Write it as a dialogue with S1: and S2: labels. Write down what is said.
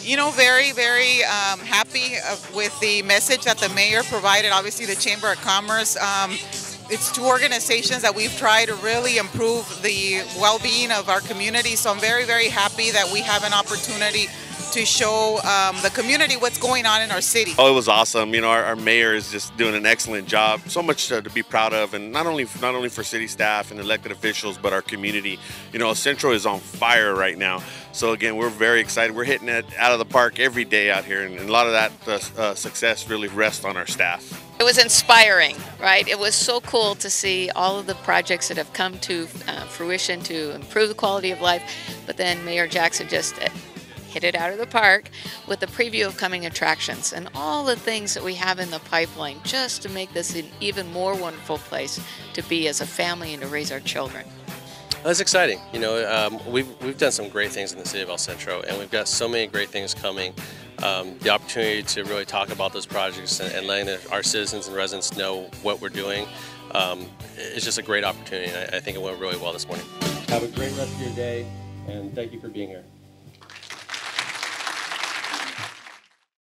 S1: You know, very, very um, happy with the message that the mayor provided. Obviously, the Chamber of Commerce. Um, it's two organizations that we've tried to really improve the well-being of our community. So I'm very, very happy that we have an opportunity to show um, the community what's going on in our city.
S2: Oh, it was awesome. You know, our, our mayor is just doing an excellent job. So much to, to, be proud of, and not only not only for city staff and elected officials, but our community. You know, El Centro is on fire right now. So again, we're very excited. We're hitting it out of the park every day out here, and, and a lot of that uh, uh, success really rests on our staff.
S3: It was inspiring, right? It was so cool to see all of the projects that have come to uh, fruition to improve the quality of life. But then Mayor Jackson just hit it out of the park with the preview of coming attractions and all the things that we have in the pipeline just to make this an even more wonderful place to be as a family and to raise our children.
S4: That's exciting. You know, um, we've, we've done some great things in the city of El Centro, and we've got so many great things coming. Um, the opportunity to really talk about those projects and, and letting the, our citizens and residents know what we're doing um, is just a great opportunity. I, I think it went really well this morning.
S5: Have a great rest of your day, and thank you for being here.